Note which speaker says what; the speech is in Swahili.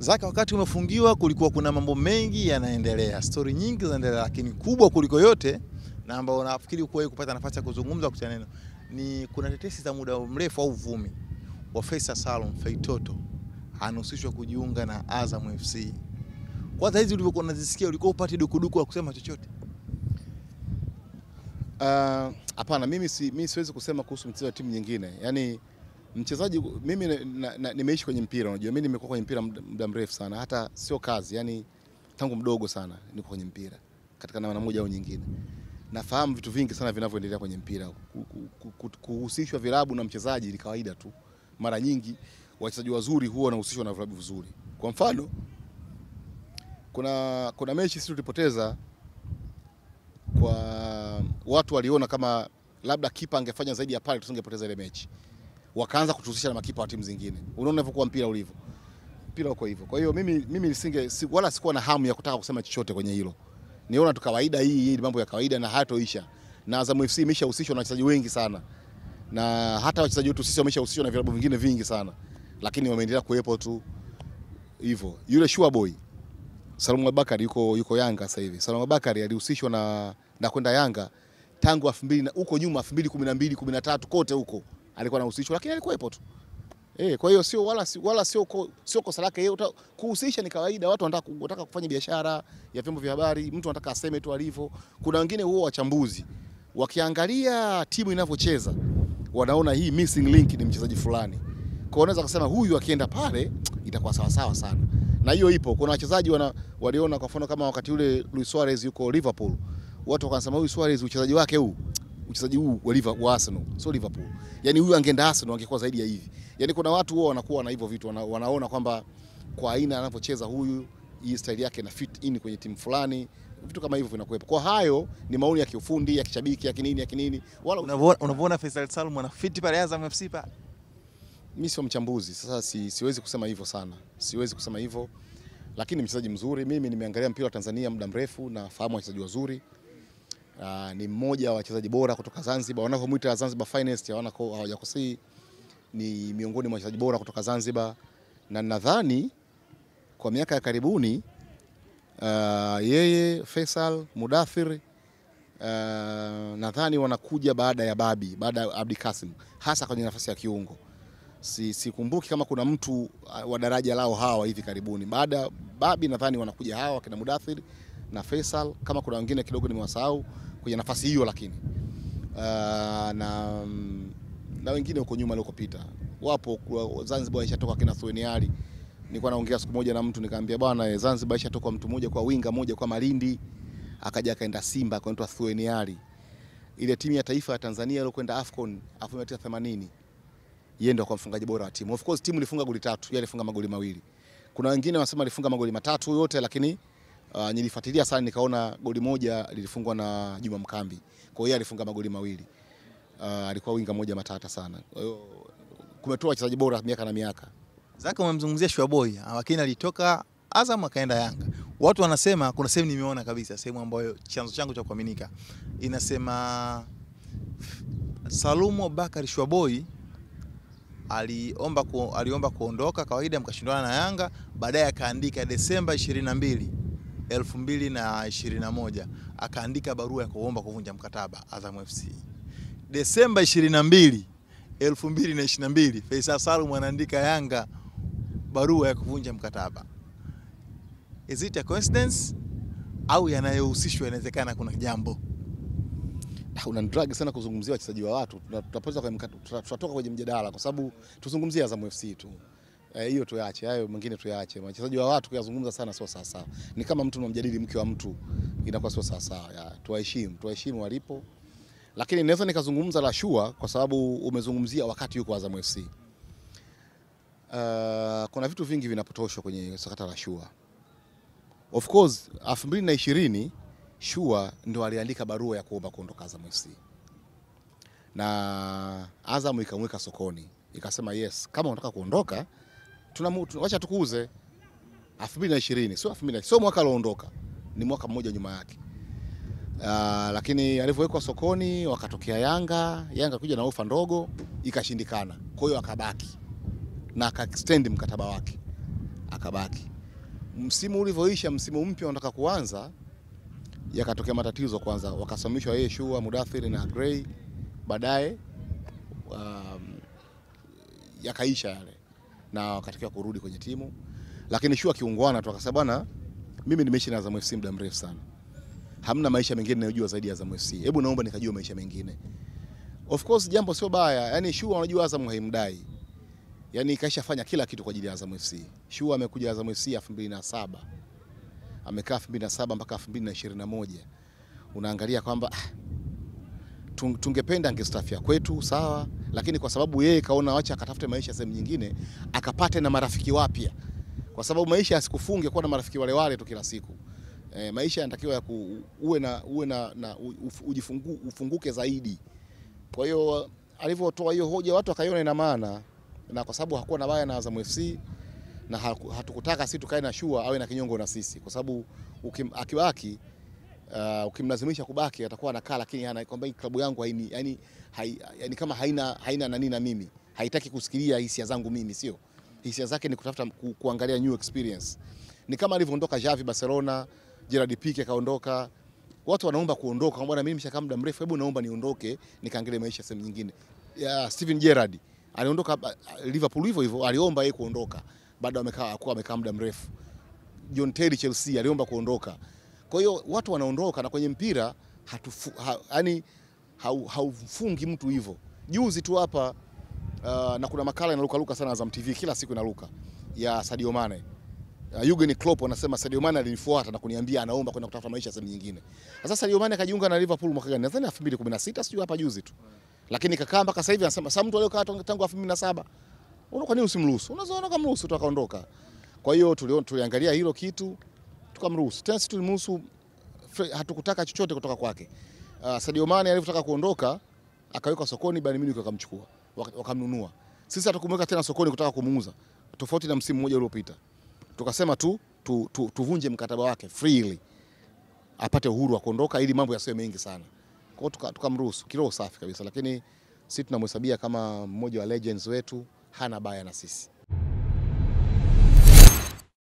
Speaker 1: Zaka, wakati umefungiwa kulikuwa kuna mambo mengi yanaendelea, stori nyingi zinaendelea, lakini kubwa kuliko yote na ambao nafikiri kuwahi kupata nafasi ya kuzungumza kuhusiana neno ni kuna tetesi za muda mrefu au uvumi wa Salum Feitoto anahusishwa kujiunga na Azam FC. Kwanza hizi ulivyokuwa unazisikia ulikuwa upate dukuduku wa kusema chochote?
Speaker 2: Ah, Hapana, mimi, si, mimi siwezi kusema kuhusu mchezo wa timu nyingine. Yaani mchezaji mimi nimeishi kwenye mpira, unajua mimi nimekuwa kwenye mpira muda mrefu sana, hata sio kazi, yani tangu mdogo sana niko kwenye mpira katika namna moja au nyingine. Nafahamu vitu vingi sana vinavyoendelea kwenye mpira. Ku- ku- ku- ku- Kuhusishwa vilabu na mchezaji ni kawaida tu. Mara nyingi wachezaji wazuri huwa wanahusishwa na vilabu vizuri. Kwa mfano, kuna kuna mechi sisi tulipoteza kwa watu waliona kama labda kipa angefanya zaidi ya pale tusingepoteza ile mechi, wakaanza kutuhusisha na makipa wa timu zingine. Unaona unavyokuwa mpira ulivyo, mpira uko hivyo. Kwa hiyo mimi, mimi nisinge si, wala sikuwa na hamu ya kutaka kusema chochote kwenye hilo. Niona tu kawaida, hii hii mambo ya kawaida na hayatoisha, na Azam FC imeshahusishwa na wachezaji wengi sana, na hata wachezaji wetu sisi wameshahusishwa na vilabu vingine vingi sana, lakini wameendelea kuwepo tu hivyo. Yule Shua Boy Salum Abakari yuko, yuko Yanga sasa hivi. Salum Abakari alihusishwa na, na kwenda Yanga tangu 2000 huko nyuma 2012 13 kote huko alikuwa anahusishwa, lakini alikuwepo tu eh. Kwa hiyo sio wala, wala sio sio kosa lake yeye. Kuhusisha ni kawaida, watu wanataka wanataka kufanya biashara ya vyombo vya habari, mtu anataka aseme tu alivyo. Kuna wengine huo wachambuzi wakiangalia timu inavyocheza wanaona hii missing link ni mchezaji fulani, kwa unaweza kusema huyu akienda pale itakuwa sawa sawa sana, na hiyo ipo. Kuna wachezaji wana waliona, kwa mfano kama wakati ule Luis Suarez yuko Liverpool, watu wakasema huyu Suarez uchezaji wake huu uchezaji huu wa Liverpool wa Arsenal sio Liverpool, Yaani huyu angeenda Arsenal angekuwa zaidi ya hivi. Yaani kuna watu wao wanakuwa na hivyo vitu wana, wanaona kwamba kwa aina anavyocheza huyu hii style yake na fit in kwenye timu fulani, vitu kama hivyo vinakuwepo. Kwa hayo ni maoni ya kiufundi ya kishabiki ya kinini ya kinini, wala
Speaker 1: Unavyoona unavyoona Faisal Salum anafiti pale Azam FC pale?
Speaker 2: Mimi sio mchambuzi sasa, si, siwezi kusema hivyo sana, siwezi kusema hivyo, lakini mchezaji mzuri. Mimi nimeangalia mpira wa Tanzania muda mrefu, na fahamu wachezaji wazuri. Aa, ni mmoja wa wachezaji bora kutoka Zanzibar, wanavyomwita Zanzibar finest, hawana ko- Ni miongoni mwa wachezaji bora kutoka Zanzibar, na nadhani kwa miaka ya karibuni uh, yeye Faisal Mudathir Uh, nadhani wanakuja baada ya Babi, baada ya Abdi Kasim, hasa kwenye nafasi ya kiungo. Si sikumbuki kama kuna mtu uh, wa daraja lao hawa hivi karibuni. Baada ya Babi nadhani wanakuja hawa kina Mudathir na Faisal, kama kuna wengine kidogo nimewasahau kwenye nafasi hiyo, lakini uh, na, mm, na wengine huko nyuma walikopita wapo. Zanzibar ishatoka kina Thueniali. Nilikuwa naongea siku moja na mtu nikamwambia, bwana eh, Zanzibar ishatoka mtu mmoja kwa winga moja kwa Malindi, akaja akaenda Simba akaitwa Thueniali. Ile timu ya taifa ya Tanzania iliyokwenda AFCON 1980 yeye ndo kwa mfungaji bora wa timu. Of course timu ilifunga goli tatu, yeye alifunga magoli mawili. Kuna wengine wanasema alifunga magoli matatu yote, lakini uh, nilifuatilia sana nikaona goli moja lilifungwa na Juma Mkambi. Kwa hiyo alifunga magoli mawili. Uh, alikuwa winga moja matata sana. Kwa hiyo kumetoa wachezaji bora miaka na miaka.
Speaker 1: Zaka umemzungumzia Shwaboy, lakini alitoka Azam akaenda Yanga. Watu wanasema, kuna sehemu nimeona kabisa, sehemu ambayo chanzo changu cha kuaminika inasema Salumu Bakari Shwaboy aliomba, ku, aliomba kuondoka kawaida, mkashindana na Yanga, baadaye akaandika Desemba 22 2021 akaandika barua ya kuomba kuvunja mkataba Azam FC. Desemba 22 2022 Faisal Salum anaandika Yanga barua ya kuvunja mkataba. Is it a coincidence au yanayohusishwa inawezekana kuna jambo?
Speaker 2: Una drag sana kuzungumzia wachezaji wa watu. Tutatoka kwenye mjadala kwa sababu tuzungumzie Azam FC tu. Eh, hiyo tuyaache, hayo mengine tuyaache. Wachezaji wa watu kuyazungumza sana sio sawa sawa. Ni kama mtu unamjadili mke wa mtu, inakuwa sio sawa sawa. Ya, Tuwaheshimu, tuwaheshimu walipo. Lakini naweza nikazungumza la Shua kwa sababu umezungumzia wakati yuko Azam FC. Uh, kuna vitu vingi vinapotoshwa kwenye sakata la Shua. Of course 2020 Shua ndo aliandika barua ya kuomba kuondoka Azam FC na Azam ikamweka sokoni, ikasema yes, kama unataka kuondoka wacha tukuuze 2020, sio 2020, sio mwaka alioondoka, ni mwaka mmoja nyuma yake. Uh, lakini alivyowekwa sokoni wakatokea Yanga, Yanga kuja na ofa ndogo ikashindikana, kwa hiyo akabaki na aka extend mkataba wake akabaki. Msimu ulivyoisha, msimu mpya unataka kuanza, yakatokea matatizo. Kwanza wakasimamishwa yeye Shua, Mudathiri na Gray, baadaye um, yakaisha yale na wakatakiwa kurudi kwenye timu, lakini Shua kiungwana tu akasema, bwana, mimi nimeishi na Azam FC muda mrefu sana, hamna maisha mengine ninayojua zaidi ya Azam FC, hebu naomba nikajua maisha mengine. Of course jambo sio baya, yani Shua unajua Azam haimdai, yani kaishafanya kila kitu kwa ajili ya Azam FC. Shua amekuja Azam FC 2007 amekaa 2007 mpaka 2021 unaangalia kwamba ah, tungependa angestafia kwetu sawa, lakini kwa sababu yeye kaona wacha akatafute maisha sehemu nyingine, akapate na marafiki wapya, kwa sababu maisha yasikufunge kuwa na marafiki wale wale tu kila siku. E, maisha yanatakiwa ya uwe na, uwe na, na ujifungu, ufunguke zaidi. Kwa hiyo alivyotoa hiyo hoja watu wakaiona ina maana, na kwa sababu hakuwa na baya na Azam FC na hatukutaka sisi tukae na Shua awe na kinyongo na sisi, kwa sababu akibaki uh, ukimlazimisha kubaki atakuwa anakaa, lakini ana kwamba hii klabu yangu haini, yani, hai, yani kama haina, haina nani na mimi haitaki kusikilia hisia zangu mimi, sio hisia zake ni kutafuta ku, kuangalia new experience. Ni kama alivyoondoka Xavi Barcelona, Gerard Pique kaondoka, watu wanaomba kuondoka, kwa bwana, mimi nimeshakaa muda mrefu, hebu naomba niondoke nikaangalie maisha sehemu nyingine. Ya, Steven Gerrard aliondoka Liverpool hivyo hivyo, aliomba yeye kuondoka, bado amekaa kuwa amekaa muda mrefu. John Terry Chelsea aliomba kuondoka. Kwa hiyo watu wanaondoka, na kwenye mpira hatufu, ha, yani hau- haufungi mtu hivyo. Juzi tu hapa uh, na kuna makala inalukaluka sana Azam TV kila siku inaluka ya Sadio Mane. Uh, Jurgen Klopp anasema Sadio Mane alinifuata na kuniambia anaomba kwenda kutafuta maisha sehemu nyingine. Sasa Sadio Mane akajiunga na Liverpool mwaka gani? Nadhani 2016 sio hapa juzi tu. Lakini kakaa mpaka sasa hivi anasema sasa mtu aliyokaa tangu 2007 Unaona kwa nini usimruhusu? Unaweza kama mruhusu tu akaondoka. Kwa hiyo tuliona tuliangalia hilo kitu tukamruhusu. Tena sisi tulimruhusu hatukutaka chochote kutoka kwake. Uh, Sadio Mane alivyotaka kuondoka akawekwa sokoni, Bayern Munich wakamchukua waka- wakamnunua. Sisi hatukumweka tena sokoni kutaka kumuuza, tofauti na msimu mmoja uliopita. Tukasema tu, tu, tu tuvunje mkataba wake freely apate uhuru wa kuondoka ili mambo yasiwe mengi sana. Kwa hiyo tuka- kiroho safi kabisa, lakini sisi tunamhesabia kama mmoja wa legends wetu, hana baya na sisi.